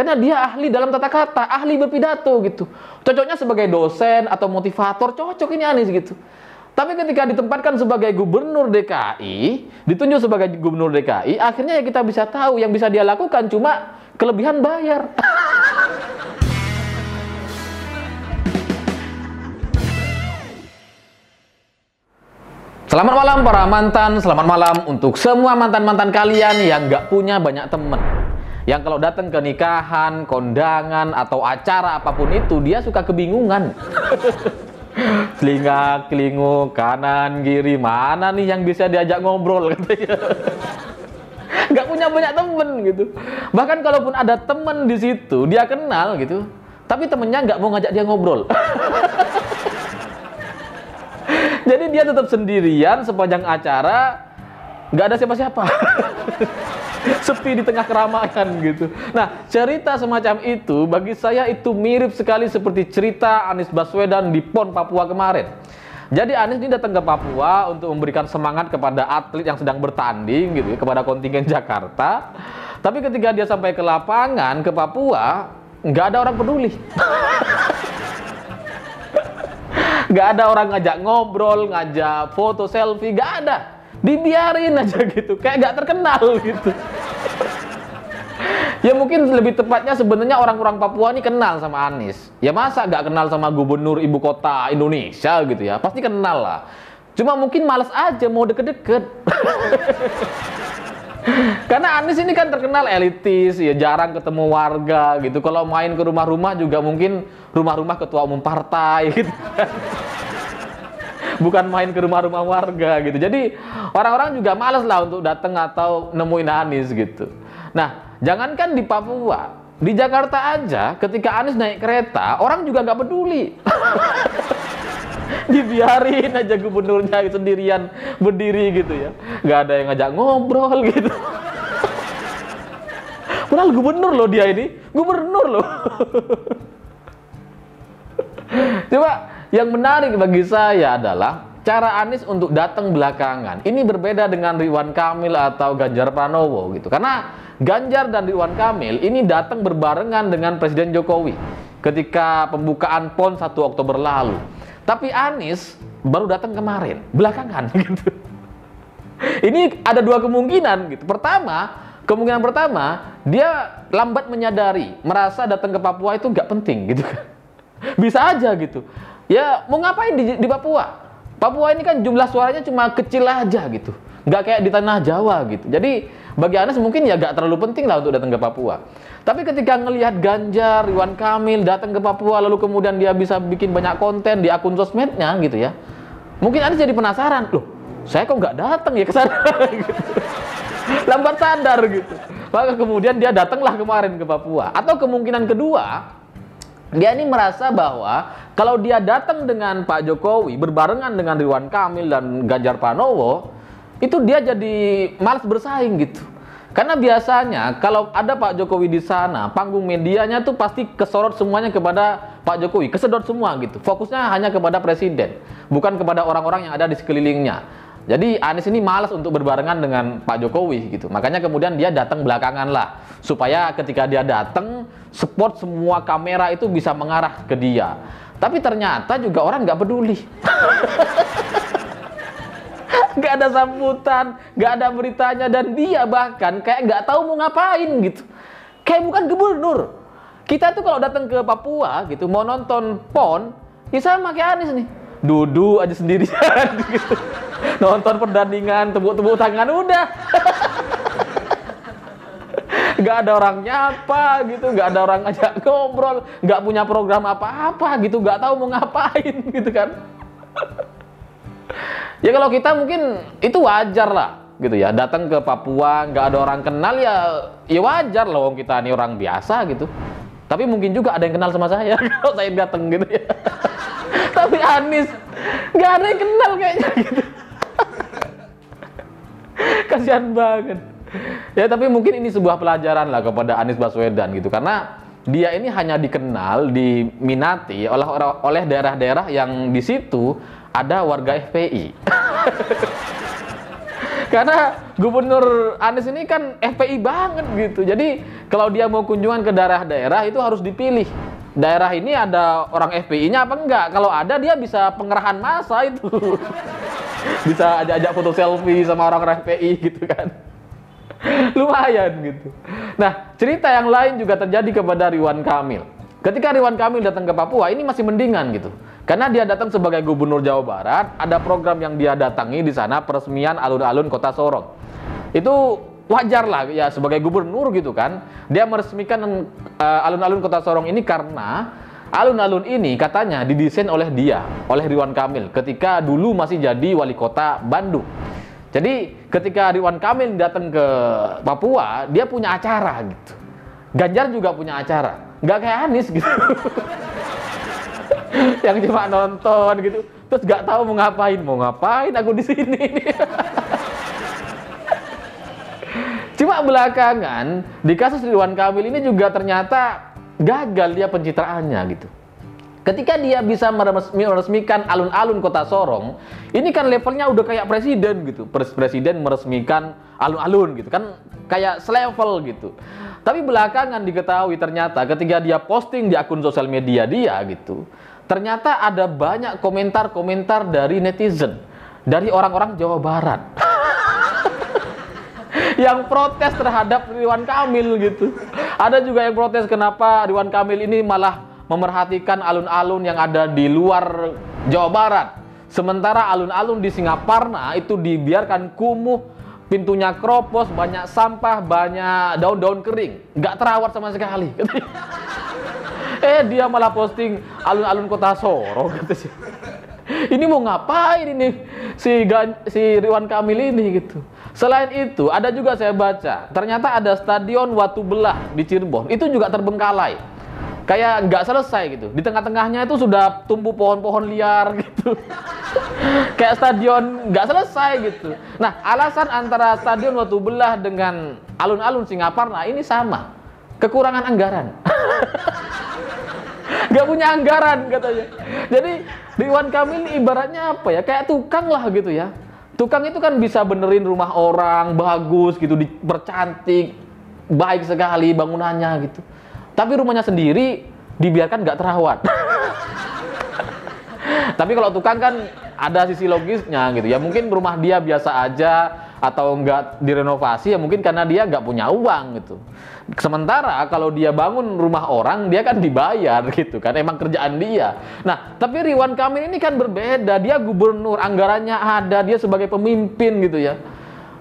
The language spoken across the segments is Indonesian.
Karena dia ahli dalam tata kata, ahli berpidato gitu. Cocoknya sebagai dosen atau motivator, cocok ini Anies gitu. Tapi ketika ditempatkan sebagai gubernur DKI, ditunjuk sebagai gubernur DKI, akhirnya ya kita bisa tahu yang bisa dia lakukan cuma kelebihan bayar. Selamat malam para mantan, selamat malam untuk semua mantan-mantan kalian yang nggak punya banyak temen. Yang kalau datang ke nikahan, kondangan, atau acara apa pun itu, dia suka kebingungan. Telingak, kelingu, kanan, kiri, mana nih yang bisa diajak ngobrol. Nggak punya banyak temen gitu. Bahkan kalaupun ada temen di situ, dia kenal gitu, tapi temennya nggak mau ngajak dia ngobrol. Jadi dia tetap sendirian sepanjang acara, nggak ada siapa-siapa. Sepi di tengah keramaian gitu. Nah, cerita semacam itu bagi saya itu mirip sekali seperti cerita Anies Baswedan di PON Papua kemarin. Jadi Anies ini datang ke Papua untuk memberikan semangat kepada atlet yang sedang bertanding gitu, ya, kepada kontingen Jakarta. Tapi ketika dia sampai ke lapangan ke Papua, nggak ada orang peduli. nggak ada orang ngajak ngobrol, ngajak foto selfie, nggak ada. Dibiarin aja gitu, kayak nggak terkenal gitu. ya mungkin lebih tepatnya sebenarnya orang-orang Papua ini kenal sama Anies. Ya masa nggak kenal sama gubernur ibu kota Indonesia gitu ya? Pasti kenal lah. Cuma mungkin males aja mau deket-deket. Karena Anies ini kan terkenal elitis, ya jarang ketemu warga gitu. Kalau main ke rumah-rumah juga mungkin rumah-rumah ketua umum partai gitu. Bukan main ke rumah-rumah warga gitu. Jadi orang-orang juga males lah untuk datang atau nemuin Anies gitu. Nah, jangankan di Papua, di Jakarta aja ketika Anies naik kereta, orang juga nggak peduli. dibiarin aja gubernurnya sendirian berdiri gitu ya nggak ada yang ngajak ngobrol gitu padahal gubernur loh dia ini gubernur loh coba yang menarik bagi saya adalah cara Anies untuk datang belakangan ini berbeda dengan Ridwan Kamil atau Ganjar Pranowo gitu karena Ganjar dan Ridwan Kamil ini datang berbarengan dengan Presiden Jokowi ketika pembukaan PON 1 Oktober lalu tapi Anies baru datang kemarin, belakangan gitu. Ini ada dua kemungkinan gitu. Pertama, kemungkinan pertama dia lambat menyadari, merasa datang ke Papua itu nggak penting gitu kan. Bisa aja gitu. Ya mau ngapain di, di Papua? Papua ini kan jumlah suaranya cuma kecil aja gitu. Nggak kayak di tanah Jawa gitu. Jadi bagi Anies mungkin ya nggak terlalu penting lah untuk datang ke Papua. Tapi ketika ngelihat Ganjar, Iwan Kamil datang ke Papua lalu kemudian dia bisa bikin banyak konten di akun sosmednya gitu ya. Mungkin Anies jadi penasaran, loh saya kok nggak datang ya ke sana gitu. Lambat sadar gitu. Maka kemudian dia datanglah kemarin ke Papua. Atau kemungkinan kedua, dia ini merasa bahwa kalau dia datang dengan Pak Jokowi berbarengan dengan Ridwan Kamil dan Ganjar Pranowo, itu dia jadi malas bersaing gitu. Karena biasanya kalau ada Pak Jokowi di sana, panggung medianya tuh pasti kesorot semuanya kepada Pak Jokowi, kesedot semua gitu. Fokusnya hanya kepada presiden, bukan kepada orang-orang yang ada di sekelilingnya. Jadi Anies ini malas untuk berbarengan dengan Pak Jokowi gitu. Makanya kemudian dia datang belakangan lah supaya ketika dia datang, spot semua kamera itu bisa mengarah ke dia. Tapi ternyata juga orang nggak peduli. nggak ada sambutan, nggak ada beritanya dan dia bahkan kayak nggak tahu mau ngapain gitu. Kayak bukan gubernur. Kita tuh kalau datang ke Papua gitu mau nonton PON, ya sama kayak Anies nih. Duduk aja sendirian gitu. Nonton pertandingan, tepuk-tepuk tangan udah. nggak ada orang nyapa gitu, nggak ada orang ajak ngobrol, nggak punya program apa-apa gitu, nggak tahu mau ngapain gitu kan. Ya kalau kita mungkin itu wajar lah gitu ya datang ke Papua nggak ada orang kenal ya ya wajar loh kita ini orang biasa gitu tapi mungkin juga ada yang kenal sama saya kalau saya datang gitu ya tapi Anies nggak ada yang kenal kayaknya gitu kasihan banget ya tapi mungkin ini sebuah pelajaran lah kepada Anies Baswedan gitu karena dia ini hanya dikenal diminati oleh oleh daerah-daerah yang di situ ada warga FPI. Karena Gubernur Anies ini kan FPI banget gitu. Jadi kalau dia mau kunjungan ke daerah-daerah itu harus dipilih. Daerah ini ada orang FPI-nya apa enggak? Kalau ada dia bisa pengerahan massa itu. bisa ajak-ajak foto selfie sama orang-orang gitu kan. Lumayan gitu. Nah, cerita yang lain juga terjadi kepada Ridwan Kamil. Ketika Ridwan Kamil datang ke Papua, ini masih mendingan gitu. Karena dia datang sebagai gubernur Jawa Barat, ada program yang dia datangi di sana peresmian alun-alun Kota Sorong. Itu wajar lah ya sebagai gubernur gitu kan. Dia meresmikan uh, alun-alun Kota Sorong ini karena alun-alun ini katanya didesain oleh dia, oleh Ridwan Kamil ketika dulu masih jadi wali kota Bandung. Jadi ketika Ridwan Kamil datang ke Papua, dia punya acara gitu. Ganjar juga punya acara, nggak kayak Anies gitu. yang cuma nonton gitu terus nggak tahu mau ngapain mau ngapain aku di sini cuma belakangan di kasus Ridwan Kamil ini juga ternyata gagal dia pencitraannya gitu Ketika dia bisa meresmikan alun-alun kota Sorong, ini kan levelnya udah kayak presiden gitu. Presiden meresmikan alun-alun gitu kan kayak selevel gitu. Tapi belakangan diketahui ternyata ketika dia posting di akun sosial media dia gitu, ternyata ada banyak komentar-komentar dari netizen, dari orang-orang Jawa Barat. yang protes terhadap Ridwan Kamil gitu. Ada juga yang protes kenapa Ridwan Kamil ini malah memerhatikan alun-alun yang ada di luar Jawa Barat. Sementara alun-alun di Singaparna itu dibiarkan kumuh, pintunya kropos, banyak sampah, banyak daun-daun kering, nggak terawat sama sekali. eh dia malah posting alun-alun kota Sorong gitu sih ini mau ngapain ini? Si Gan, si Ridwan Kamil ini gitu. Selain itu ada juga saya baca ternyata ada stadion Watu Belah di Cirebon. Itu juga terbengkalai. Kayak nggak selesai gitu. Di tengah-tengahnya itu sudah tumbuh pohon-pohon liar gitu. Kayak stadion nggak selesai gitu. Nah alasan antara stadion Watu Belah dengan alun-alun Singaparna ini sama. Kekurangan anggaran nggak punya anggaran katanya. Jadi Ridwan Kamil ini ibaratnya apa ya? Kayak tukang lah gitu ya. Tukang itu kan bisa benerin rumah orang bagus gitu, dipercantik, baik sekali bangunannya gitu. Tapi rumahnya sendiri dibiarkan nggak terawat. Tapi kalau tukang kan ada sisi logisnya gitu ya. Mungkin rumah dia biasa aja atau nggak direnovasi ya mungkin karena dia nggak punya uang gitu. Sementara kalau dia bangun rumah orang, dia kan dibayar gitu kan, emang kerjaan dia. Nah, tapi Ridwan Kamil ini kan berbeda, dia gubernur, anggarannya ada, dia sebagai pemimpin gitu ya.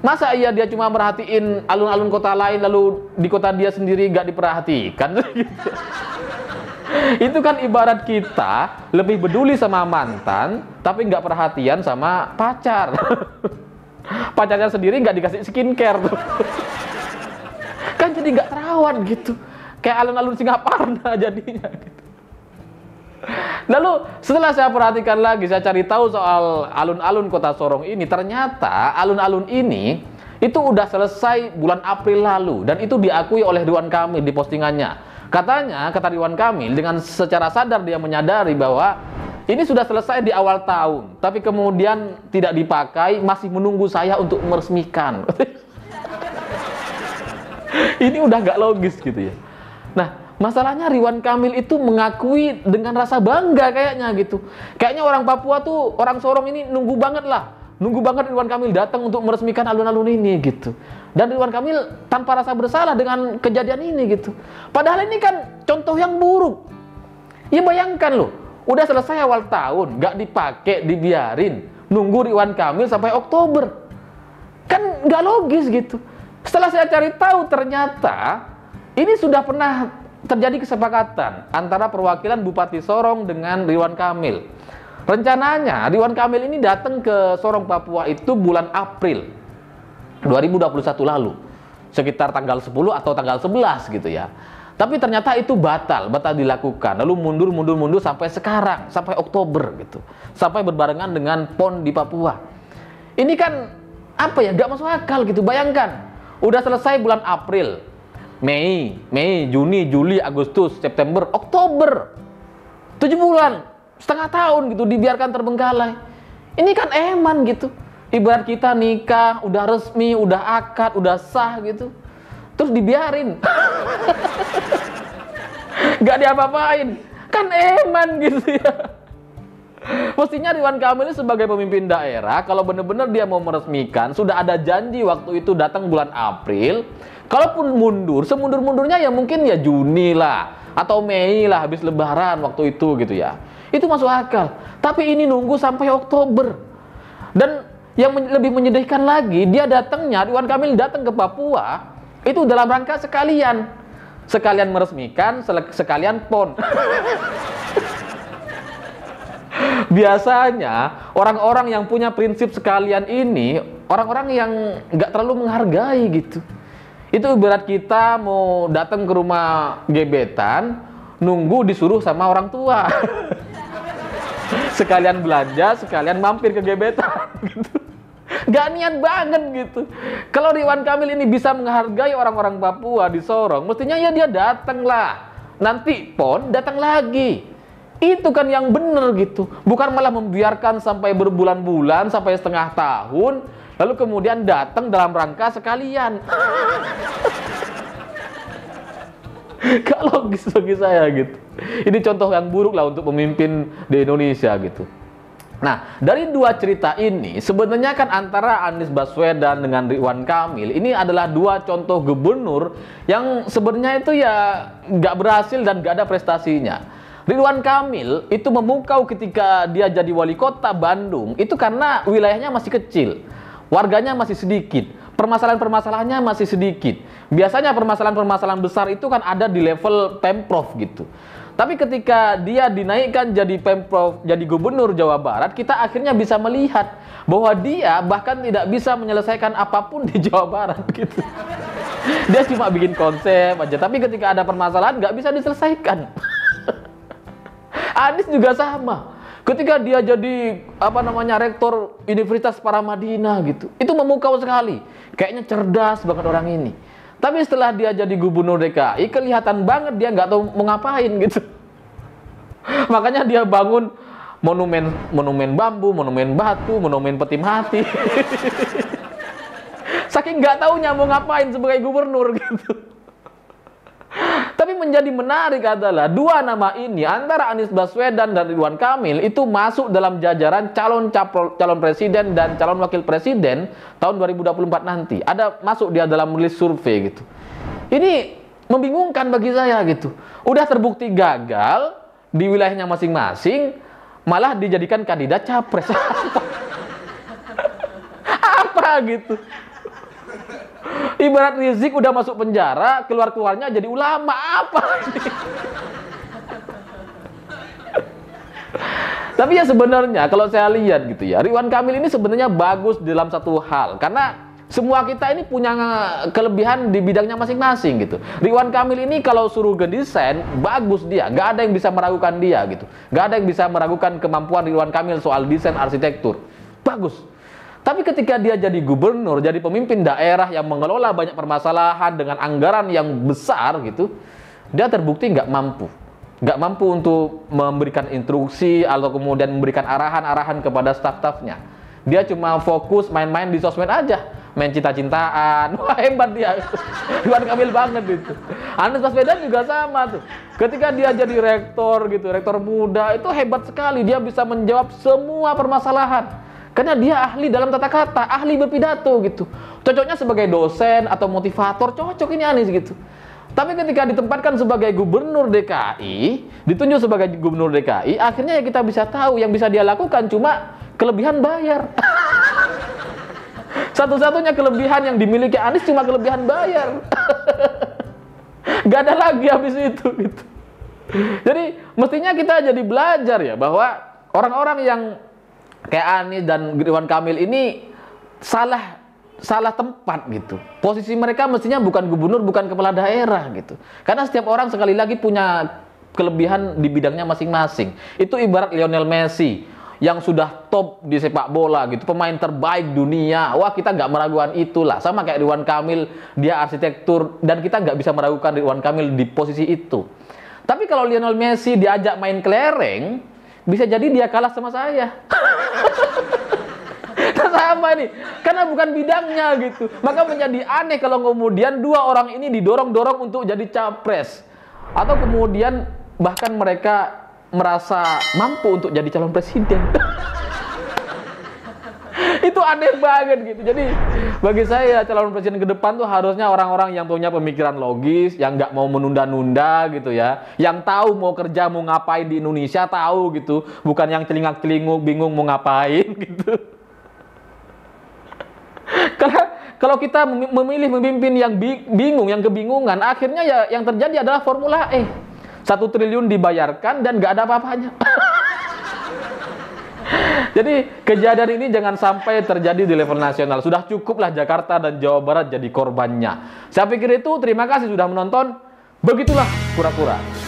Masa iya dia cuma merhatiin alun-alun kota lain lalu di kota dia sendiri nggak diperhatikan? Itu kan ibarat kita lebih peduli sama mantan, tapi nggak perhatian sama pacar. Pacarnya sendiri nggak dikasih skincare tuh kan jadi nggak terawat gitu kayak alun-alun Singaparna jadinya gitu. Lalu setelah saya perhatikan lagi, saya cari tahu soal alun-alun kota Sorong ini, ternyata alun-alun ini itu udah selesai bulan April lalu dan itu diakui oleh Ridwan Kamil di postingannya. Katanya, kata Ridwan Kamil dengan secara sadar dia menyadari bahwa ini sudah selesai di awal tahun, tapi kemudian tidak dipakai, masih menunggu saya untuk meresmikan. ini udah nggak logis gitu ya. Nah, masalahnya Ridwan Kamil itu mengakui dengan rasa bangga kayaknya gitu. Kayaknya orang Papua tuh, orang Sorong ini nunggu banget lah. Nunggu banget Ridwan Kamil datang untuk meresmikan alun-alun ini gitu. Dan Ridwan Kamil tanpa rasa bersalah dengan kejadian ini gitu. Padahal ini kan contoh yang buruk. Ya bayangkan loh, udah selesai awal tahun, nggak dipakai, dibiarin. Nunggu Ridwan Kamil sampai Oktober. Kan nggak logis gitu. Setelah saya cari tahu ternyata ini sudah pernah terjadi kesepakatan antara perwakilan Bupati Sorong dengan Ridwan Kamil. Rencananya Ridwan Kamil ini datang ke Sorong Papua itu bulan April 2021 lalu. Sekitar tanggal 10 atau tanggal 11 gitu ya. Tapi ternyata itu batal, batal dilakukan. Lalu mundur, mundur, mundur sampai sekarang, sampai Oktober gitu. Sampai berbarengan dengan PON di Papua. Ini kan apa ya, gak masuk akal gitu. Bayangkan, Udah selesai bulan April, Mei, Mei, Juni, Juli, Agustus, September, Oktober. tujuh bulan, setengah tahun gitu dibiarkan terbengkalai. Ini kan eman gitu. Ibarat kita nikah, udah resmi, udah akad, udah sah gitu. Terus dibiarin. Gak diapa-apain. Kan eman gitu ya. Mestinya Ridwan Kamil ini sebagai pemimpin daerah, kalau benar-benar dia mau meresmikan, sudah ada janji waktu itu datang bulan April, kalaupun mundur, semundur-mundurnya ya mungkin ya Juni lah, atau Mei lah habis lebaran waktu itu gitu ya. Itu masuk akal. Tapi ini nunggu sampai Oktober. Dan yang men lebih menyedihkan lagi, dia datangnya, Ridwan Kamil datang ke Papua, itu dalam rangka sekalian. Sekalian meresmikan, sekalian PON. biasanya orang-orang yang punya prinsip sekalian ini orang-orang yang nggak terlalu menghargai gitu. Itu ibarat kita mau datang ke rumah gebetan, nunggu disuruh sama orang tua. sekalian belanja, sekalian mampir ke gebetan gitu. Gak niat banget gitu. Kalau Ridwan Kamil ini bisa menghargai orang-orang Papua di Sorong, mestinya ya dia datang lah. Nanti pon datang lagi. Itu kan yang benar gitu. Bukan malah membiarkan sampai berbulan-bulan, sampai setengah tahun, lalu kemudian datang dalam rangka sekalian. Kalau bagi saya gitu. Ini contoh yang buruk lah untuk pemimpin di Indonesia gitu. Nah, dari dua cerita ini, sebenarnya kan antara Anies Baswedan dengan Ridwan Kamil, ini adalah dua contoh gubernur yang sebenarnya itu ya nggak berhasil dan nggak ada prestasinya. Ridwan Kamil itu memukau ketika dia jadi wali kota Bandung itu karena wilayahnya masih kecil, warganya masih sedikit, permasalahan-permasalahannya masih sedikit. Biasanya permasalahan-permasalahan besar itu kan ada di level pemprov gitu. Tapi ketika dia dinaikkan jadi pemprov, jadi gubernur Jawa Barat, kita akhirnya bisa melihat bahwa dia bahkan tidak bisa menyelesaikan apa pun di Jawa Barat gitu. Dia cuma bikin konsep aja, tapi ketika ada permasalahan nggak bisa diselesaikan. Anies juga sama. Ketika dia jadi apa namanya rektor Universitas Paramadina gitu, itu memukau sekali. Kayaknya cerdas banget orang ini. Tapi setelah dia jadi gubernur DKI, kelihatan banget dia nggak tahu mau ngapain gitu. Makanya dia bangun monumen monumen bambu, monumen batu, monumen peti mati. Saking nggak tahunya mau ngapain sebagai gubernur gitu. Menjadi menarik adalah dua nama ini antara Anies Baswedan dan Ridwan Kamil itu masuk dalam jajaran calon calon presiden dan calon wakil presiden tahun 2024 nanti. Ada masuk dia dalam list survei gitu. Ini membingungkan bagi saya gitu. Udah terbukti gagal di wilayahnya masing-masing, malah dijadikan kandidat capres. Apa gitu? Ibarat Rizik udah masuk penjara, keluar-keluarnya jadi ulama apa? Tapi ya sebenarnya kalau saya lihat gitu ya, Ridwan Kamil ini sebenarnya bagus dalam satu hal karena semua kita ini punya kelebihan di bidangnya masing-masing gitu. Ridwan Kamil ini kalau suruh desain bagus dia, nggak ada yang bisa meragukan dia gitu. Nggak ada yang bisa meragukan kemampuan Ridwan Kamil soal desain arsitektur. Bagus. Tapi ketika dia jadi gubernur, jadi pemimpin daerah yang mengelola banyak permasalahan dengan anggaran yang besar gitu, dia terbukti nggak mampu. Nggak mampu untuk memberikan instruksi atau kemudian memberikan arahan-arahan kepada staf-stafnya. Dia cuma fokus main-main di sosmed aja, main cinta-cintaan. Wah hebat dia, Ridwan Kamil banget itu. Anies Baswedan juga sama tuh. Ketika dia jadi rektor gitu, rektor muda itu hebat sekali. Dia bisa menjawab semua permasalahan karena dia ahli dalam tata kata, ahli berpidato gitu. Cocoknya sebagai dosen atau motivator, cocok ini Anies gitu. Tapi ketika ditempatkan sebagai gubernur DKI, ditunjuk sebagai gubernur DKI, akhirnya ya kita bisa tahu yang bisa dia lakukan cuma kelebihan bayar. Satu-satunya kelebihan yang dimiliki Anies cuma kelebihan bayar. Gak ada lagi habis itu gitu. Jadi mestinya kita jadi belajar ya bahwa orang-orang yang kayak Anies dan Ridwan Kamil ini salah salah tempat gitu. Posisi mereka mestinya bukan gubernur, bukan kepala daerah gitu. Karena setiap orang sekali lagi punya kelebihan di bidangnya masing-masing. Itu ibarat Lionel Messi yang sudah top di sepak bola gitu, pemain terbaik dunia. Wah kita nggak meragukan itulah. Sama kayak Ridwan Kamil, dia arsitektur dan kita nggak bisa meragukan Ridwan Kamil di posisi itu. Tapi kalau Lionel Messi diajak main kelereng, bisa jadi dia kalah sama saya. Kita sama nih, karena bukan bidangnya gitu. Maka menjadi aneh kalau kemudian dua orang ini didorong-dorong untuk jadi capres. Atau kemudian bahkan mereka merasa mampu untuk jadi calon presiden. itu aneh banget gitu. Jadi bagi saya calon presiden ke depan tuh harusnya orang-orang yang punya pemikiran logis, yang nggak mau menunda-nunda gitu ya, yang tahu mau kerja mau ngapain di Indonesia tahu gitu, bukan yang celingak-celinguk bingung mau ngapain gitu. Karena kalau kita memilih memimpin yang bingung, yang kebingungan, akhirnya ya yang terjadi adalah formula E. Satu triliun dibayarkan dan nggak ada apa-apanya. Jadi kejadian ini jangan sampai terjadi di level nasional. Sudah cukuplah Jakarta dan Jawa Barat jadi korbannya. Saya pikir itu. Terima kasih sudah menonton. Begitulah kura-kura.